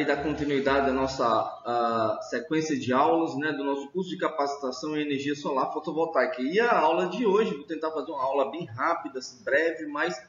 aí dar continuidade à nossa sequência de aulas, né, do nosso curso de capacitação em energia solar fotovoltaica. E a aula de hoje, vou tentar fazer uma aula bem rápida, assim, breve, mas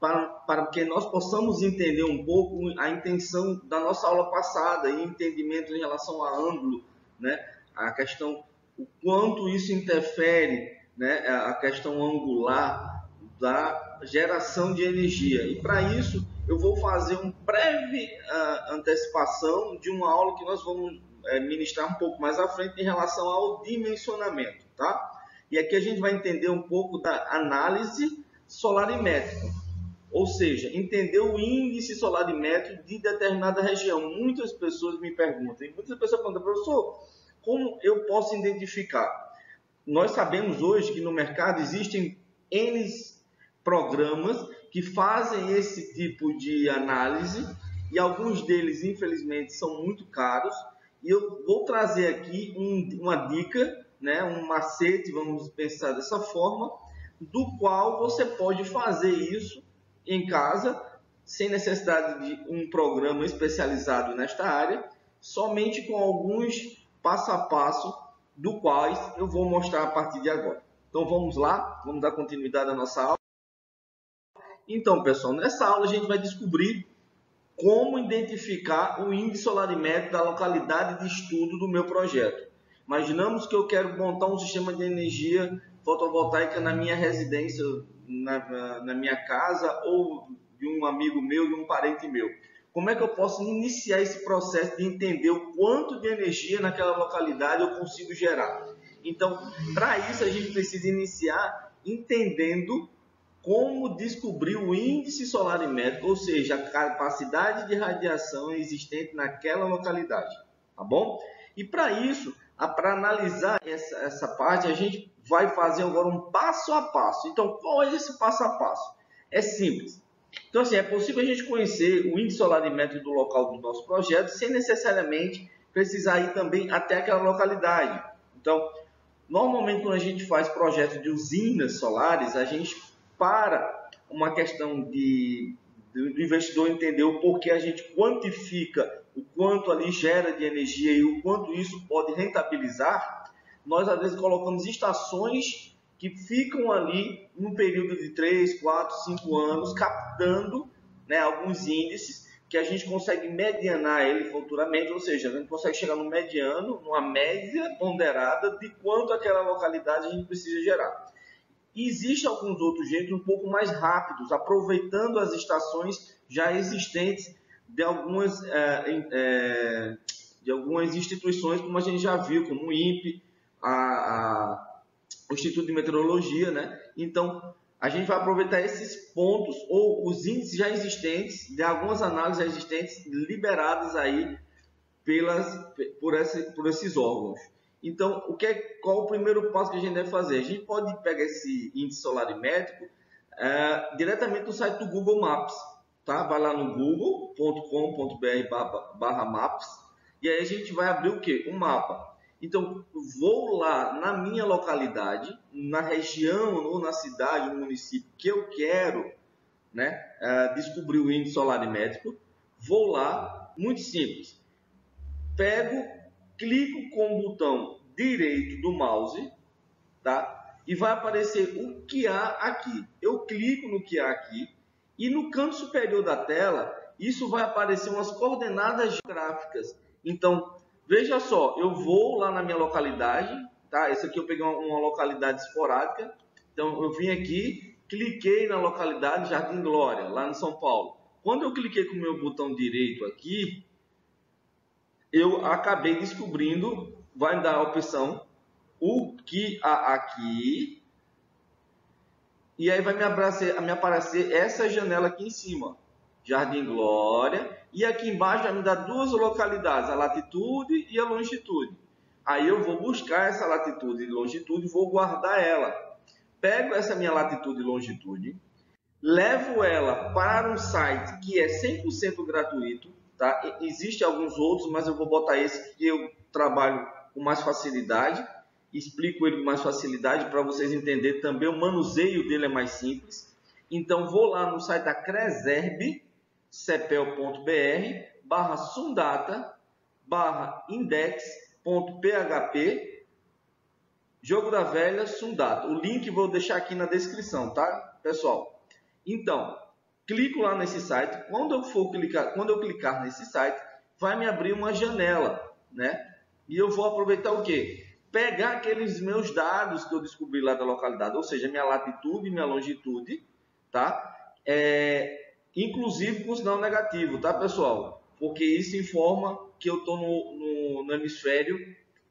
para, para que nós possamos entender um pouco a intenção da nossa aula passada e entendimento em relação a ângulo, né, a questão, o quanto isso interfere, né, a questão angular da geração de energia. E para isso, eu vou fazer uma breve uh, antecipação de uma aula que nós vamos é, ministrar um pouco mais à frente em relação ao dimensionamento, tá? E aqui a gente vai entender um pouco da análise solarimétrica, ou seja, entender o índice solarimétrico de determinada região. Muitas pessoas me perguntam, e muitas pessoas perguntam, professor, como eu posso identificar? Nós sabemos hoje que no mercado existem N programas que fazem esse tipo de análise e alguns deles, infelizmente, são muito caros. E eu vou trazer aqui um, uma dica, né, um macete, vamos pensar dessa forma, do qual você pode fazer isso em casa, sem necessidade de um programa especializado nesta área, somente com alguns passo a passo, do quais eu vou mostrar a partir de agora. Então vamos lá, vamos dar continuidade à nossa aula. Então, pessoal, nessa aula a gente vai descobrir como identificar o índice solarimétrico da localidade de estudo do meu projeto. Imaginamos que eu quero montar um sistema de energia fotovoltaica na minha residência, na, na, minha casa ou de um amigo meu, de um parente meu. Como é que eu posso iniciar esse processo de entender o quanto de energia naquela localidade eu consigo gerar? Então, para isso a gente precisa iniciar entendendo como descobrir o índice solarimétrico, ou seja, a capacidade de radiação existente naquela localidade, tá bom? E para isso, para analisar essa, essa parte, a gente vai fazer agora um passo a passo. Então, qual é esse passo a passo? É simples. Então, assim, é possível a gente conhecer o índice solarimétrico do local do nosso projeto sem necessariamente precisar ir também até aquela localidade. Então, normalmente quando a gente faz projeto de usinas solares, a gente para uma questão de, do investidor entender o porquê a gente quantifica o quanto ali gera de energia e o quanto isso pode rentabilizar, nós às vezes colocamos estações que ficam ali num período de 3, 4, 5 anos, captando né, alguns índices que a gente consegue medianar ele futuramente, ou seja, a gente consegue chegar no mediano, numa média ponderada de quanto aquela localidade a gente precisa gerar. E existem alguns outros jeitos um pouco mais rápidos, aproveitando as estações já existentes de algumas, é, é, de algumas instituições, como a gente já viu, como o INPE, a, a, o Instituto de Meteorologia. Né? Então, a gente vai aproveitar esses pontos ou os índices já existentes, de algumas análises já existentes, liberadas aí pelas, por, esse, por esses órgãos. Então, o que é, qual o primeiro passo que a gente deve fazer? A gente pode pegar esse índice solarimétrico é, diretamente no site do Google Maps. Tá? Vai lá no google.com.br barra maps e aí a gente vai abrir o que? Um mapa. Então, vou lá na minha localidade, na região ou na cidade, no município que eu quero né, é, descobrir o índice solarimétrico. Vou lá, muito simples. Pego clico com o botão direito do mouse, tá? E vai aparecer o que há aqui. Eu clico no que há aqui e no canto superior da tela, isso vai aparecer umas coordenadas gráficas. Então, veja só, eu vou lá na minha localidade, tá? Esse aqui eu peguei uma, uma localidade esporádica. Então, eu vim aqui, cliquei na localidade Jardim Glória, lá em São Paulo. Quando eu cliquei com o meu botão direito aqui, eu acabei descobrindo, vai me dar a opção, o que há aqui, e aí vai me, abracer, me aparecer essa janela aqui em cima, Jardim Glória, e aqui embaixo vai me dar duas localidades, a latitude e a longitude. Aí eu vou buscar essa latitude e longitude, vou guardar ela. Pego essa minha latitude e longitude, levo ela para um site que é 100% gratuito, Tá? Existem alguns outros, mas eu vou botar esse que eu trabalho com mais facilidade, explico ele com mais facilidade para vocês entenderem também. O manuseio dele é mais simples. Então, vou lá no site da Creserb, cepel.br, barra sundata barra index.php jogo da velha sundata. O link vou deixar aqui na descrição, tá, pessoal? Então, clico lá nesse site. Quando eu for clicar, quando eu clicar nesse site, vai me abrir uma janela, né? E eu vou aproveitar o quê? Pegar aqueles meus dados que eu descobri lá da localidade, ou seja, minha latitude minha longitude, tá? É, inclusive com sinal negativo, tá, pessoal? Porque isso informa que eu estou no, no, no, hemisfério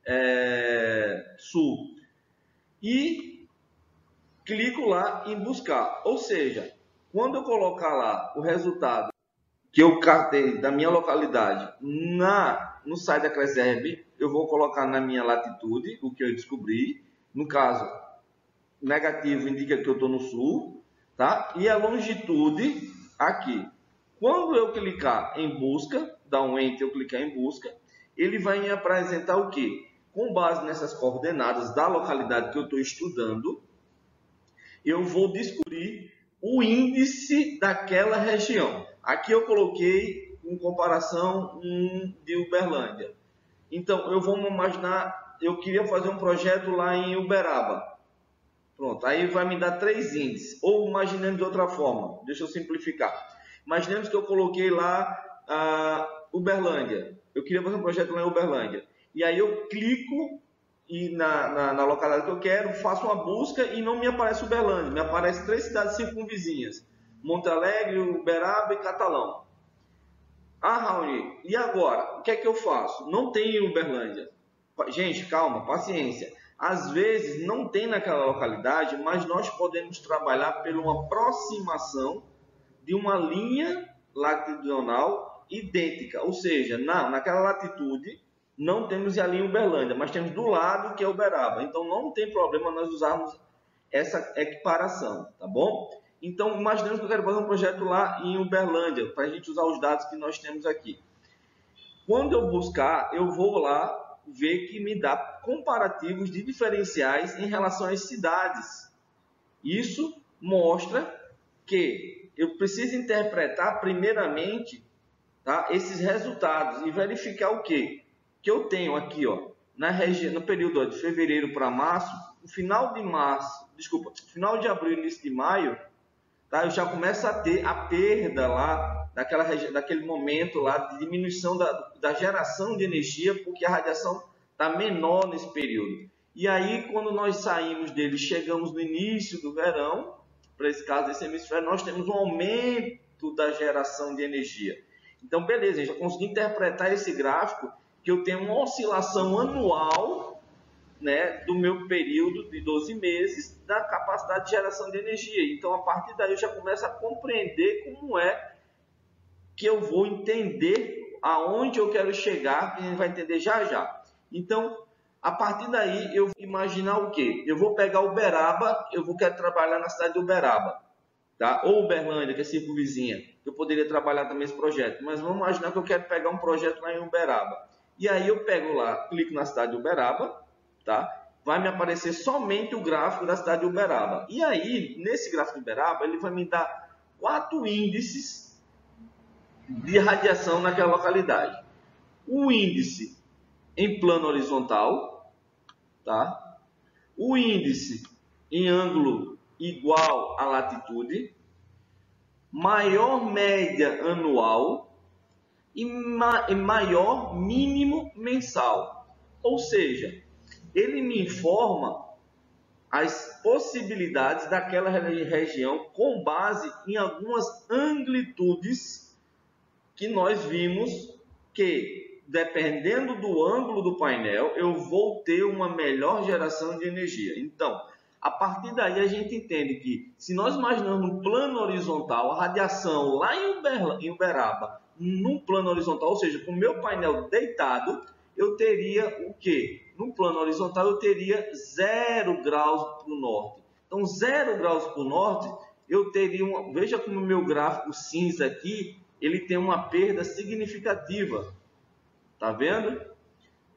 é, sul. E clico lá em buscar. Ou seja, quando eu colocar lá o resultado que eu catei da minha localidade na no site da Crescerb, eu vou colocar na minha latitude o que eu descobri. No caso, negativo indica que eu estou no sul, tá? E a longitude aqui. Quando eu clicar em busca, dar um enter, eu clicar em busca, ele vai me apresentar o que? Com base nessas coordenadas da localidade que eu estou estudando, eu vou descobrir o índice daquela região. Aqui eu coloquei em comparação um de Uberlândia. Então, eu vou imaginar, eu queria fazer um projeto lá em Uberaba. Pronto, aí vai me dar três índices. Ou imaginando de outra forma, deixa eu simplificar. Imaginemos que eu coloquei lá uh, Uberlândia. Eu queria fazer um projeto lá em Uberlândia. E aí eu clico e na, na, na, localidade que eu quero, faço uma busca e não me aparece Uberlândia. Me aparece três cidades circunvizinhas. Monte Alegre, Uberaba e Catalão. Ah, Raoni, e agora? O que é que eu faço? Não tem em Uberlândia. Gente, calma, paciência. Às vezes não tem naquela localidade, mas nós podemos trabalhar por uma aproximação de uma linha latitudinal idêntica, ou seja, na, naquela latitude não temos a linha Uberlândia, mas temos do lado que é Uberaba. Então não tem problema nós usarmos essa equiparação, tá bom? Então imaginemos que eu quero fazer um projeto lá em Uberlândia, para a gente usar os dados que nós temos aqui. Quando eu buscar, eu vou lá ver que me dá comparativos de diferenciais em relação às cidades. Isso mostra que eu preciso interpretar primeiramente tá, esses resultados e verificar o que que eu tenho aqui, ó, na região, no período ó, de fevereiro para março, no final de março, desculpa, final de abril, início de maio, tá, eu já começo a ter a perda lá daquela, daquele momento lá de diminuição da, da geração de energia, porque a radiação está menor nesse período. E aí, quando nós saímos dele, chegamos no início do verão, para esse caso desse hemisfério, nós temos um aumento da geração de energia. Então, beleza, já consegui interpretar esse gráfico que eu tenho uma oscilação anual né, do meu período de 12 meses da capacidade de geração de energia. Então, a partir daí, eu já começo a compreender como é que eu vou entender aonde eu quero chegar, que a gente vai entender já já. Então, a partir daí, eu vou imaginar o quê? Eu vou pegar Uberaba, eu vou querer trabalhar na cidade de Uberaba, tá? Ou Uberlândia, que é circunvizinha. Eu poderia trabalhar também esse projeto, mas vamos imaginar que eu quero pegar um projeto lá em Uberaba. E aí eu pego lá, clico na cidade de Uberaba, tá? Vai me aparecer somente o gráfico da cidade de Uberaba. E aí, nesse gráfico de Uberaba, ele vai me dar quatro índices de radiação naquela localidade. O índice em plano horizontal, tá? O índice em ângulo igual à latitude, maior média anual e, ma e maior mínimo mensal. Ou seja, ele me informa as possibilidades daquela região com base em algumas amplitudes que nós vimos que, dependendo do ângulo do painel, eu vou ter uma melhor geração de energia. Então, a partir daí a gente entende que, se nós imaginarmos um plano horizontal, a radiação lá em, em Uberaba, num plano horizontal, ou seja, com o meu painel deitado, eu teria o que? No plano horizontal, eu teria 0 graus para o norte. Então, 0 graus para o norte, eu teria uma. Veja como o meu gráfico cinza aqui, ele tem uma perda significativa. Tá vendo?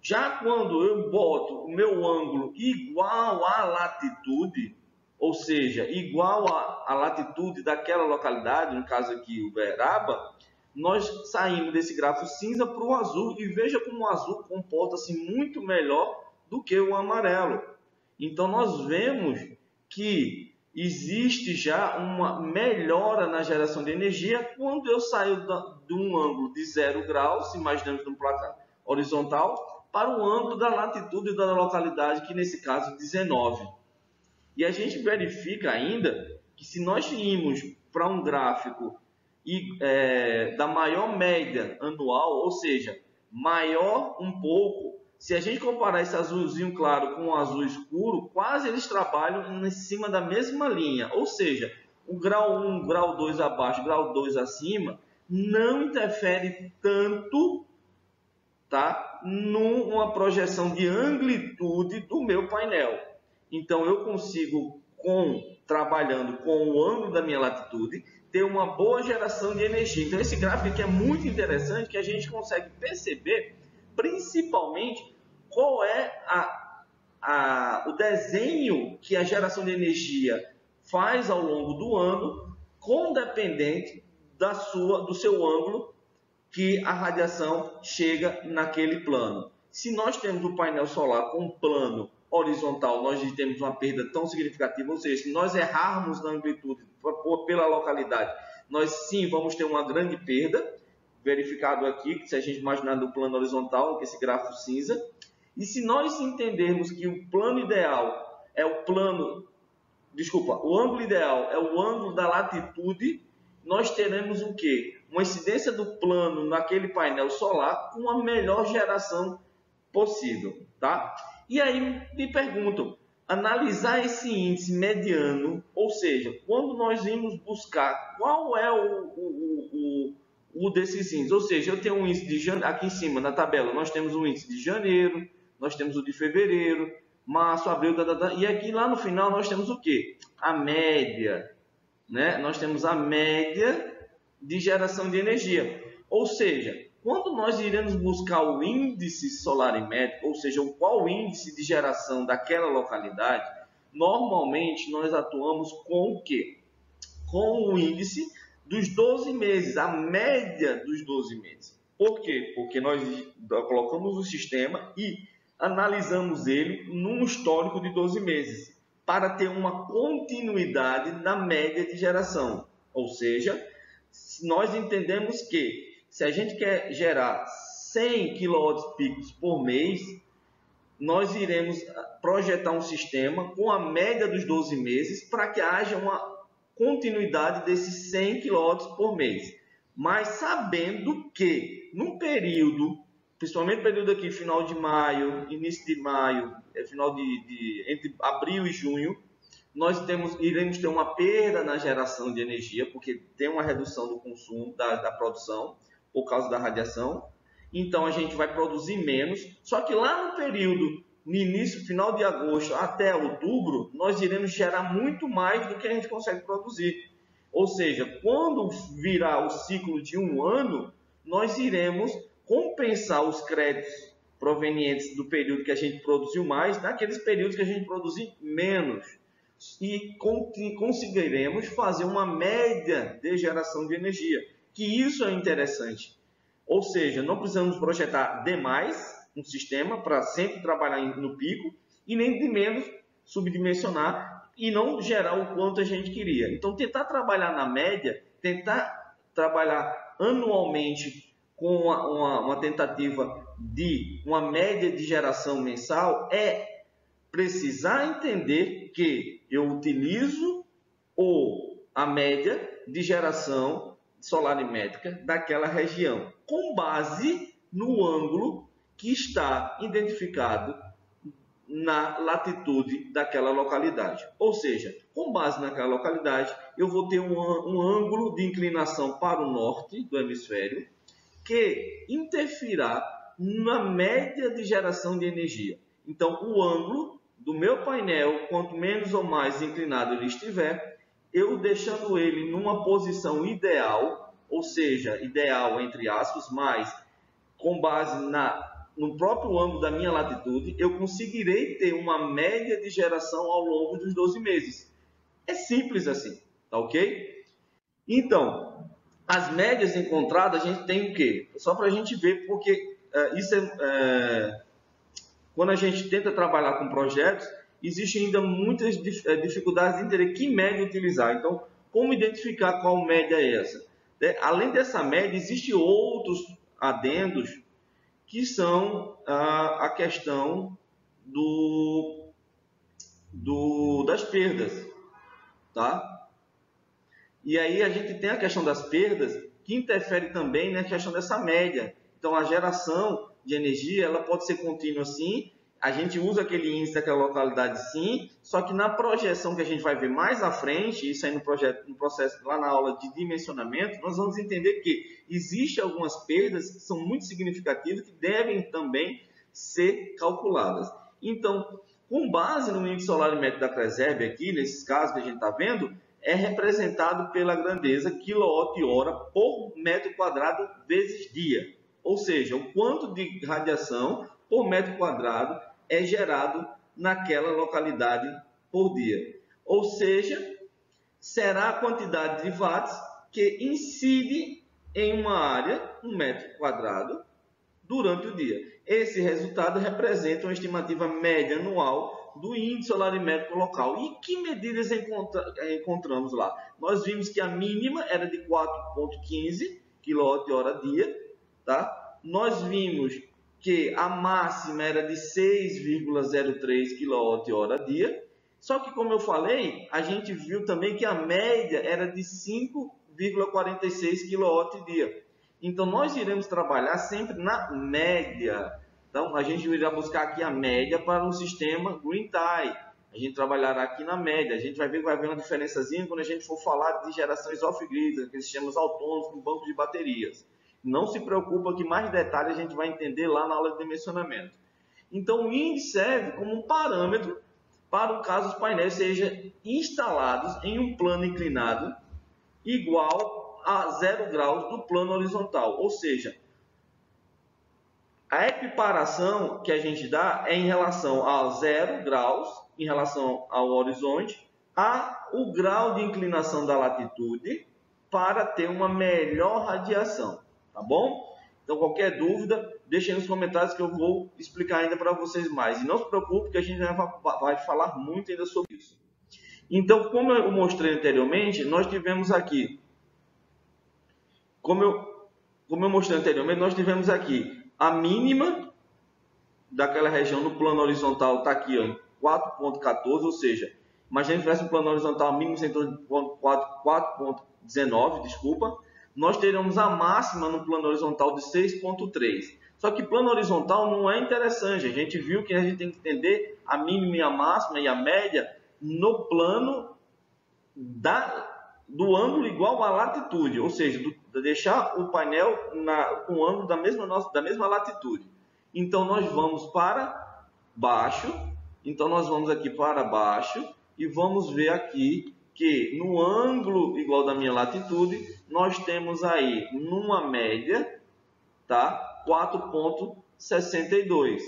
Já quando eu boto o meu ângulo igual à latitude, ou seja, igual à, latitude daquela localidade, no caso aqui Uberaba, nós saímos desse gráfico cinza para o azul e veja como o azul comporta-se muito melhor do que o amarelo. Então nós vemos que existe já uma melhora na geração de energia quando eu saio de um ângulo de zero graus, imaginamos num placar horizontal, para o ângulo da latitude da localidade, que nesse caso 19. E a gente verifica ainda que se nós irmos para um gráfico e, é, da maior média anual, ou seja, maior um pouco, se a gente comparar esse azulzinho claro com o azul escuro, quase eles trabalham em cima da mesma linha, ou seja, o grau 1, grau 2 abaixo, grau 2 acima, não interfere tanto tá, numa projeção de amplitude do meu painel. Então eu consigo, com trabalhando com o ângulo da minha latitude, ter uma boa geração de energia. Então esse gráfico aqui é muito interessante que a gente consegue perceber principalmente qual é a, a, o desenho que a geração de energia faz ao longo do ano, com dependente da sua, do seu ângulo que a radiação chega naquele plano. Se nós temos o painel solar com um plano horizontal, nós temos uma perda tão significativa, ou seja, se nós errarmos na amplitude pela localidade, nós sim vamos ter uma grande perda, verificado aqui, se a gente imaginar do plano horizontal, que esse gráfico cinza, e se nós entendermos que o plano ideal é o plano, desculpa, o ângulo ideal é o ângulo da latitude, nós teremos o que? Uma incidência do plano naquele painel solar com a melhor geração possível, tá? E aí me perguntam, analisar esse índice mediano, ou seja, quando nós vimos buscar qual é o, o, o, o desses índices, ou seja, eu tenho um índice de janeiro, aqui em cima na tabela nós temos o índice de janeiro, nós temos o de fevereiro, março, abril, da, da, da, e aqui lá no final nós temos o que? A média, né? Nós temos a média de geração de energia, ou seja, quando nós iremos buscar o índice solarimétrico, ou seja, qual índice de geração daquela localidade, normalmente nós atuamos com o quê? Com o índice dos 12 meses, a média dos 12 meses. Por quê? Porque nós colocamos o sistema e analisamos ele num histórico de 12 meses, para ter uma continuidade na média de geração. Ou seja, nós entendemos que se a gente quer gerar 100 kW picos por mês, nós iremos projetar um sistema com a média dos 12 meses para que haja uma continuidade desses 100 kW por mês. Mas sabendo que no período, principalmente período aqui, final de maio, início de maio, é final de, de entre abril e junho, nós temos, iremos ter uma perda na geração de energia, porque tem uma redução do consumo, da, da produção por causa da radiação. Então a gente vai produzir menos. Só que lá no período, no início, final de agosto até outubro, nós iremos gerar muito mais do que a gente consegue produzir. Ou seja, quando virar o ciclo de um ano, nós iremos compensar os créditos provenientes do período que a gente produziu mais naqueles períodos que a gente produziu menos. E conseguiremos fazer uma média de geração de energia que isso é interessante. Ou seja, não precisamos projetar demais um sistema para sempre trabalhar no pico e nem de menos subdimensionar e não gerar o quanto a gente queria. Então, tentar trabalhar na média, tentar trabalhar anualmente com uma, uma, uma tentativa de uma média de geração mensal é precisar entender que eu utilizo ou a média de geração solarimétrica daquela região, com base no ângulo que está identificado na latitude daquela localidade. Ou seja, com base naquela localidade, eu vou ter um, um ângulo de inclinação para o norte do hemisfério que interferirá na média de geração de energia. Então, o ângulo do meu painel, quanto menos ou mais inclinado ele estiver, eu deixando ele numa posição ideal, ou seja, ideal entre aspas, mas com base na, no próprio ângulo da minha latitude, eu conseguirei ter uma média de geração ao longo dos 12 meses. É simples assim, tá ok? Então, as médias encontradas, a gente tem o quê? Só para a gente ver, porque é, isso é, é, quando a gente tenta trabalhar com projetos, existem ainda muitas é, dificuldades de entender que média utilizar. Então, como identificar qual média é essa? É, além dessa média, existem outros adendos que são a, a questão do, do, das perdas, tá? E aí a gente tem a questão das perdas, que interfere também na questão dessa média. Então a geração de energia ela pode ser contínua sim, a gente usa aquele índice daquela localidade sim, só que na projeção que a gente vai ver mais à frente, isso aí no, projeto, no processo lá na aula de dimensionamento, nós vamos entender que existem algumas perdas que são muito significativas que devem também ser calculadas. Então, com base no índice solar médio da Preserve aqui, nesses casos que a gente está vendo, é representado pela grandeza quilowatt-hora por metro quadrado vezes dia. Ou seja, o quanto de radiação por metro quadrado é gerado naquela localidade por dia. Ou seja, será a quantidade de watts que incide em uma área, um metro quadrado, durante o dia. Esse resultado representa uma estimativa média anual do índice solarimétrico local. E que medidas encontra, encontramos lá? Nós vimos que a mínima era de 4,15 kWh tá? Nós vimos que a máxima era de 6,03 kWh Só que, como eu falei, a gente viu também que a média era de 5,46 kWh. Então, nós iremos trabalhar sempre na média então, a gente irá buscar aqui a média para um sistema green tie. A gente trabalhará aqui na média. A gente vai ver que vai haver uma diferençazinha quando a gente for falar de gerações off-grid, aqueles sistemas autônomos com banco de baterias. Não se preocupa que mais detalhes a gente vai entender lá na aula de dimensionamento. Então, o índice serve como um parâmetro para o caso os painéis sejam instalados em um plano inclinado igual a zero graus do plano horizontal. Ou seja, a equiparação que a gente dá é em relação a zero graus, em relação ao horizonte, a o grau de inclinação da latitude para ter uma melhor radiação, tá bom? Então, qualquer dúvida, deixe nos comentários que eu vou explicar ainda para vocês mais. E não se preocupe que a gente vai falar muito ainda sobre isso. Então, como eu mostrei anteriormente, nós tivemos aqui, como eu, como eu mostrei anteriormente, nós tivemos aqui a mínima daquela região no plano horizontal está aqui em 4.14, ou seja, imagina que tivesse um plano horizontal mínimo em torno de 4.19, desculpa, nós teríamos a máxima no plano horizontal de 6.3. Só que plano horizontal não é interessante, a gente viu que a gente tem que entender a mínima e a máxima e a média no plano da, do ângulo igual à latitude, ou seja, do, deixar o painel na, com o ângulo da mesma, nossa, da mesma latitude. Então nós vamos para baixo, então nós vamos aqui para baixo e vamos ver aqui que no ângulo igual da minha latitude, nós temos aí numa média, tá? 4.62.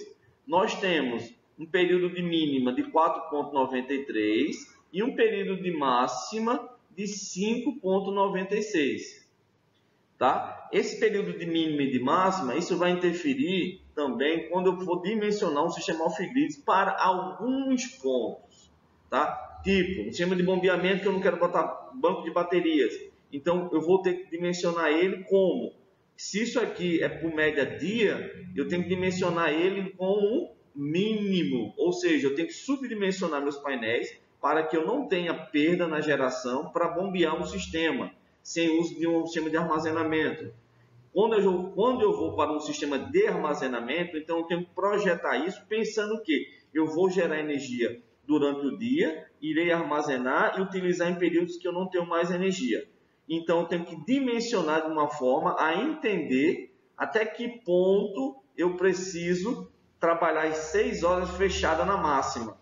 Nós temos um período de mínima de 4.93 e um período de máxima de 5,96. Tá? Esse período de mínima e de máxima, isso vai interferir também quando eu for dimensionar um sistema off-grid para alguns pontos. Tá? Tipo, um sistema de bombeamento que eu não quero botar banco de baterias. Então, eu vou ter que dimensionar ele como? Se isso aqui é por média dia, eu tenho que dimensionar ele com mínimo. Ou seja, eu tenho que subdimensionar meus painéis para que eu não tenha perda na geração para bombear um sistema, sem uso de um sistema de armazenamento. Quando eu, quando eu vou para um sistema de armazenamento, então eu tenho que projetar isso pensando que eu vou gerar energia durante o dia, irei armazenar e utilizar em períodos que eu não tenho mais energia. Então eu tenho que dimensionar de uma forma a entender até que ponto eu preciso trabalhar as 6 horas fechada na máxima.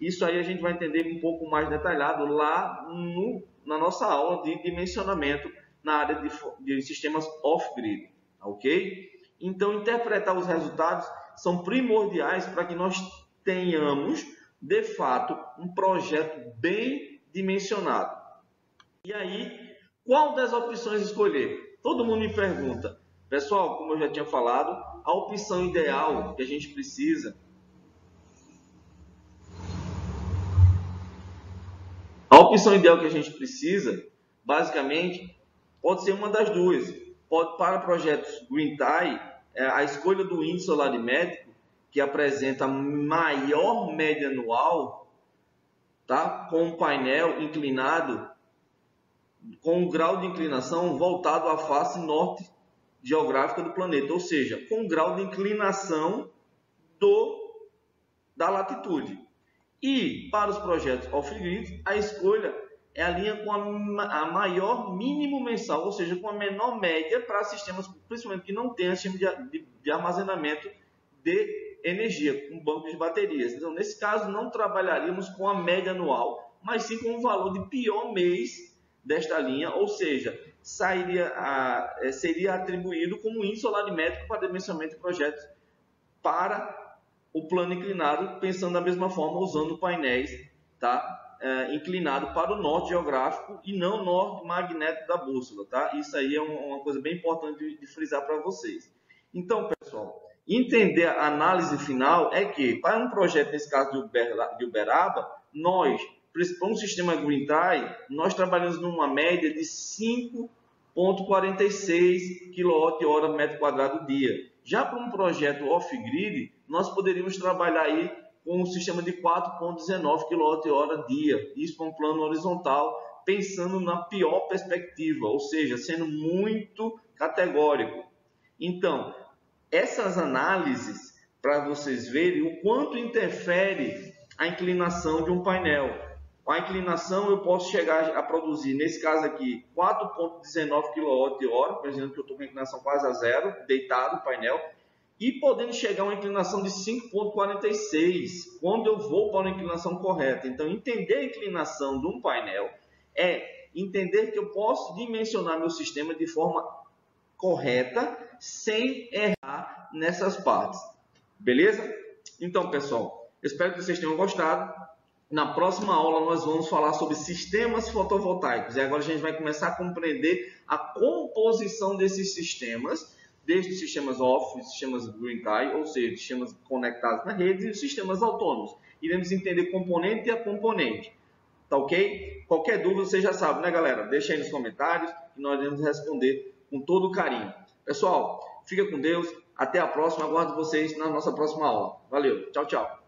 Isso aí a gente vai entender um pouco mais detalhado lá no, na nossa aula de dimensionamento na área de, de sistemas off-grid, ok? Então, interpretar os resultados são primordiais para que nós tenhamos, de fato, um projeto bem dimensionado. E aí, Qual das opções escolher? Todo mundo me pergunta. Pessoal, como eu já tinha falado, a opção ideal que a gente precisa A opção ideal que a gente precisa, basicamente, pode ser uma das duas. Pode, para projetos Green Tie, é, a escolha do índice solarimétrico, que apresenta maior média anual, tá? com um painel inclinado, com um grau de inclinação voltado à face norte geográfica do planeta, ou seja, com um grau de inclinação do, da latitude. E para os projetos off-grid, a escolha é a linha com a, a, maior mínimo mensal, ou seja, com a menor média para sistemas, principalmente que não tenham sistema de, de, de, armazenamento de energia, com banco de baterias. Então, nesse caso, não trabalharíamos com a média anual, mas sim com o valor de pior mês desta linha, ou seja, sairia a, é, seria atribuído como índice métrico para dimensionamento de projetos para o plano inclinado, pensando da mesma forma, usando painéis tá? É, inclinado para o norte geográfico e não norte magnético da bússola. Tá? Isso aí é uma coisa bem importante de, de frisar para vocês. Então, pessoal, entender a análise final é que, para um projeto, nesse caso de Uberaba, nós, para um sistema Green Tie, nós trabalhamos numa média de 5,46 kWh metro quadrado dia. Já para um projeto off-grid, nós poderíamos trabalhar aí com um sistema de 4,19 kWh dia, isso para um plano horizontal, pensando na pior perspectiva, ou seja, sendo muito categórico. Então, essas análises, para vocês verem o quanto interfere a inclinação de um painel. Com a inclinação, eu posso chegar a produzir, nesse caso aqui, 4,19 kWh, exemplo, que eu estou com a inclinação quase a zero, deitado o painel, e podendo chegar a uma inclinação de 5,46 quando eu vou para a inclinação correta. Então, entender a inclinação de um painel é entender que eu posso dimensionar meu sistema de forma correta sem errar nessas partes. Beleza? Então, pessoal, espero que vocês tenham gostado. Na próxima aula nós vamos falar sobre sistemas fotovoltaicos e agora a gente vai começar a compreender a composição desses sistemas desde sistemas off, sistemas green tie, ou seja, sistemas conectados na rede e sistemas autônomos. Iremos entender componente a componente. Tá ok? Qualquer dúvida você já sabe, né, galera? Deixa aí nos comentários e nós iremos responder com todo carinho. Pessoal, fica com Deus. Até a próxima. Aguardo vocês na nossa próxima aula. Valeu. Tchau, tchau.